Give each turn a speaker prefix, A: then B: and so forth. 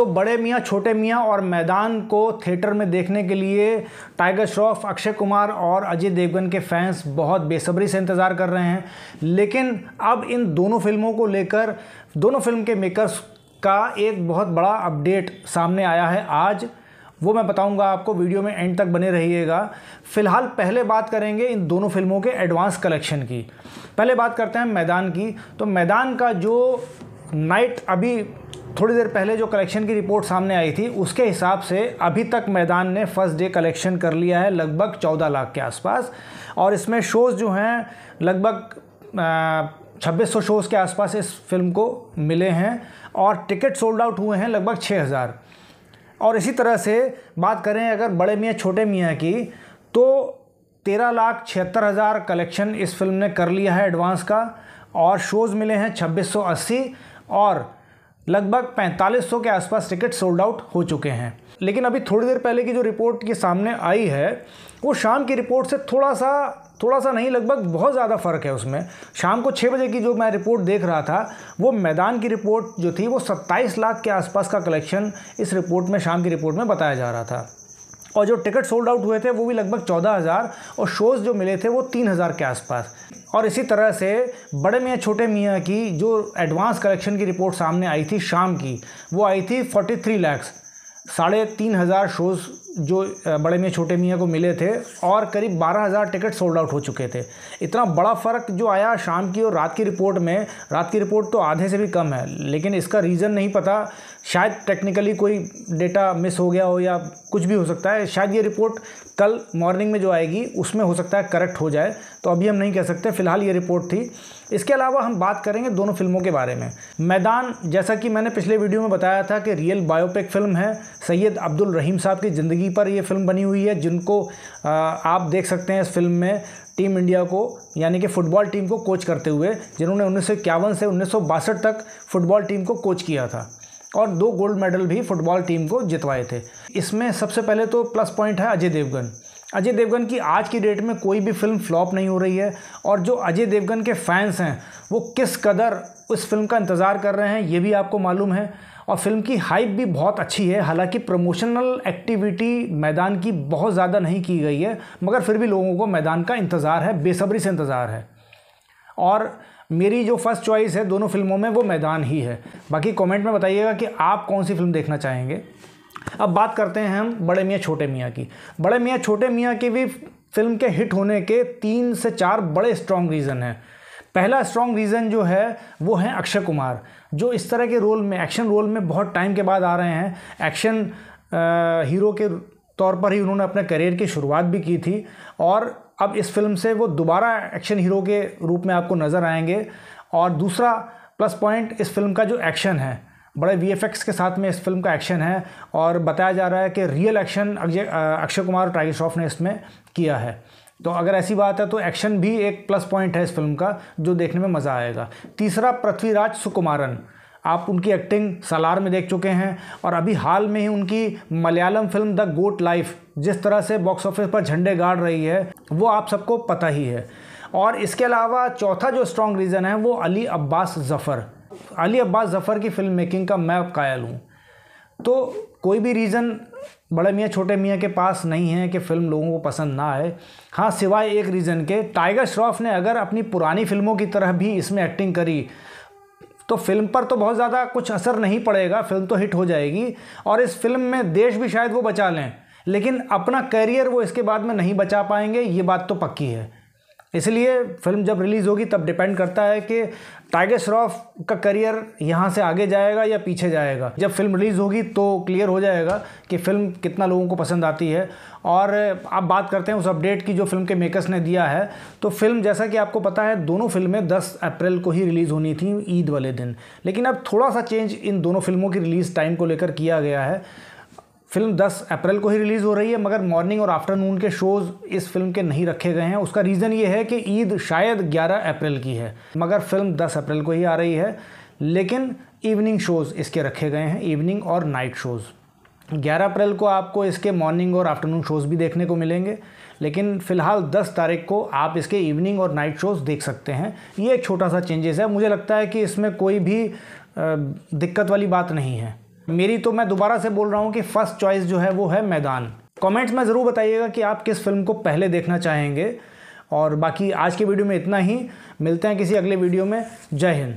A: तो बड़े मियाँ, छोटे मियाँ और मैदान को थिएटर में देखने के लिए टाइगर श्रॉफ, अक्षय कुमार और अजय देवगन के फैंस बहुत बेसब्री से इंतज़ार कर रहे हैं। लेकिन अब इन दोनों फ़िल्मों को लेकर, दोनों फ़िल्म के मेकर्स का एक बहुत बड़ा अपडेट सामने आया है आज। वो मैं बताऊँगा आपको, वीडियो में एंड तक बने रहिएगा। फ़िलहाल पहले बात करेंगे इन दोनों फ़िल्मों के एडवांस कलेक्शन की। पहले बात करते हैं मैदान की। तो मैदान का जो नाइट अभी थोड़ी देर पहले जो कलेक्शन की रिपोर्ट सामने आई थी, उसके हिसाब से अभी तक मैदान ने फ़र्स्ट डे कलेक्शन कर लिया है लगभग चौदह लाख के आसपास। और इसमें शोज़ जो हैं, लगभग छब्बीस सौ शोज़ के आसपास इस फ़िल्म को मिले हैं और टिकट सोल्ड आउट हुए हैं लगभग छः हज़ार। और इसी तरह से बात करें अगर बड़े मियाँ, छोटे मियाँ की तो तेरह लाख छिहत्तर हज़ार कलेक्शन इस फ़िल्म ने कर लिया है एडवांस का और शोज़ मिले हैं छब्बीस सौ अस्सी और लगभग पैंतालीस सौ के आसपास टिकट सोल्ड आउट हो चुके हैं। लेकिन अभी थोड़ी देर पहले की जो रिपोर्ट के सामने आई है, वो शाम की रिपोर्ट से थोड़ा सा थोड़ा सा नहीं, लगभग बहुत ज़्यादा फ़र्क है उसमें। शाम को छः बजे की जो मैं रिपोर्ट देख रहा था, वो मैदान की रिपोर्ट जो थी, वो सत्ताईस लाख के आसपास का कलेक्शन इस रिपोर्ट में, शाम की रिपोर्ट में बताया जा रहा था। और जो टिकट सोल्ड आउट हुए थे, वो भी लगभग चौदह हज़ार, और शोज़ जो मिले थे, वो तीन हज़ार के आसपास। और इसी तरह से बड़े मियाँ, छोटे मियाँ की जो एडवांस कलेक्शन की रिपोर्ट सामने आई थी शाम की, वो आई थी फोर्टी थ्री लैक्स साढ़े तीन हज़ार शोज़ जो बड़े मियाँ, छोटे मियाँ को मिले थे और करीब बारह हज़ार टिकट सोल्ड आउट हो चुके थे। इतना बड़ा फ़र्क जो आया शाम की और रात की रिपोर्ट में, रात की रिपोर्ट तो आधे से भी कम है, लेकिन इसका रीज़न नहीं पता। शायद टेक्निकली कोई डेटा मिस हो गया हो या कुछ भी हो सकता है। शायद ये रिपोर्ट कल मॉर्निंग में जो आएगी, उसमें हो सकता है करेक्ट हो जाए। तो अभी हम नहीं कह सकते, फ़िलहाल ये रिपोर्ट थी। इसके अलावा हम बात करेंगे दोनों फ़िल्मों के बारे में। मैदान, जैसा कि मैंने पिछले वीडियो में बताया था कि रियल बायोपिक फ़िल्म है, सैयद अब्दुल रहीम साहब की ज़िंदगी पर ये फ़िल्म बनी हुई है, जिनको आप देख सकते हैं इस फ़िल्म में टीम इंडिया को, यानी कि फ़ुटबॉल टीम को कोच करते हुए, जिन्होंने उन्नीस सौ इक्यावन से उन्नीस सौ बासठ तक फ़ुटबॉल टीम को कोच किया था और दो गोल्ड मेडल भी फुटबॉल टीम को जितवाए थे। इसमें सबसे पहले तो प्लस पॉइंट है अजय देवगन। अजय देवगन की आज की डेट में कोई भी फ़िल्म फ्लॉप नहीं हो रही है और जो अजय देवगन के फैंस हैं, वो किस कदर उस फ़िल्म का इंतज़ार कर रहे हैं, ये भी आपको मालूम है। और फ़िल्म की हाइप भी बहुत अच्छी है, हालाँकि प्रमोशनल एक्टिविटी मैदान की बहुत ज़्यादा नहीं की गई है, मगर फिर भी लोगों को मैदान का इंतज़ार है, बेसब्री से इंतज़ार है। और मेरी जो फ़र्स्ट चॉइस है, दोनों फ़िल्मों में वो मैदान ही है। बाकी कमेंट में बताइएगा कि आप कौन सी फ़िल्म देखना चाहेंगे। अब बात करते हैं हम बड़े मियाँ, छोटे मियाँ की। बड़े मियाँ, छोटे मियाँ की भी फ़िल्म के हिट होने के तीन से चार बड़े स्ट्रॉन्ग रीज़न हैं। पहला स्ट्रॉन्ग रीज़न जो है, वो है अक्षय कुमार, जो इस तरह के रोल में एक्शन रोल में बहुत टाइम के बाद आ रहे हैं। एक्शन हीरो के तौर पर ही उन्होंने अपने करियर की शुरुआत भी की थी और अब इस फ़िल्म से वो दोबारा एक्शन हीरो के रूप में आपको नज़र आएँगे। और दूसरा प्लस पॉइंट इस फ़िल्म का जो एक्शन है बड़े वी के साथ में इस फ़िल्म का एक्शन है और बताया जा रहा है कि रियल एक्शन अक्षय कुमार और टाइगर श्रॉफ ने इसमें किया है। तो अगर ऐसी बात है तो एक्शन भी एक प्लस पॉइंट है इस फ़िल्म का, जो देखने में मज़ा आएगा। तीसरा, पृथ्वीराज सुकुमारन। आप उनकी एक्टिंग सलार में देख चुके हैं और अभी हाल में ही उनकी Malayalam film the goat life जिस तरह से बॉक्स ऑफ़िस पर झंडे गाड़ रही है, वो आप सबको पता ही है। और इसके अलावा चौथा जो स्ट्रॉन्ग रीज़न है, वो अली अब्बास ज़फ़र। अली अब्बास ज़फ़र की फ़िल्म मेकिंग का मैं कायल हूँ। तो कोई भी रीज़न बड़े मियाँ, छोटे मियाँ के पास नहीं है कि फ़िल्म लोगों को पसंद ना आए। हाँ सिवाय एक रीज़न के टाइगर श्रॉफ ने अगर अपनी पुरानी फ़िल्मों की तरह भी इसमें एक्टिंग करी तो फ़िल्म पर तो बहुत ज़्यादा कुछ असर नहीं पड़ेगा फ़िल्म तो हिट हो जाएगी। और इस फ़िल्म में देश भी शायद वो बचा लें, लेकिन अपना करियर वो इसके बाद में नहीं बचा पाएँगे, ये बात तो पक्की है। इसलिए फ़िल्म जब रिलीज़ होगी, तब डिपेंड करता है कि टाइगर श्रॉफ का करियर यहाँ से आगे जाएगा या पीछे जाएगा। जब फ़िल्म रिलीज़ होगी तो क्लियर हो जाएगा कि फ़िल्म कितना लोगों को पसंद आती है। और आप बात करते हैं उस अपडेट की जो फ़िल्म के मेकर्स ने दिया है तो फ़िल्म जैसा कि आपको पता है, दोनों फ़िल्में 10 अप्रैल को ही रिलीज़ होनी थी, ईद वाले दिन। लेकिन अब थोड़ा सा चेंज इन दोनों फ़िल्मों की रिलीज़ टाइम को लेकर किया गया है। फ़िल्म 10 अप्रैल को ही रिलीज़ हो रही है, मगर मॉर्निंग और आफ्टरनून के शोज़ इस फ़िल्म के नहीं रखे गए हैं। उसका रीज़न ये है कि ईद शायद 11 अप्रैल की है, मगर फ़िल्म 10 अप्रैल को ही आ रही है, लेकिन इवनिंग शोज़ इसके रखे गए हैं, इवनिंग और नाइट शोज़। 11 अप्रैल को आपको इसके मॉर्निंग और आफ्टरनून शोज़ भी देखने को मिलेंगे, लेकिन फ़िलहाल 10 तारीख को आप इसके इवनिंग और नाइट शोज़ देख सकते हैं। ये एक छोटा सा चेंजेस है। मुझे लगता है कि इसमें कोई भी दिक्कत वाली बात नहीं है। मेरी तो मैं दोबारा से बोल रहा हूँ कि फ़र्स्ट चॉइस जो है वो है मैदान। कमेंट्स में ज़रूर बताइएगा कि आप किस फ़िल्म को पहले देखना चाहेंगे। और बाकी आज के वीडियो में इतना ही। मिलते हैं किसी अगले वीडियो में। जय हिंद।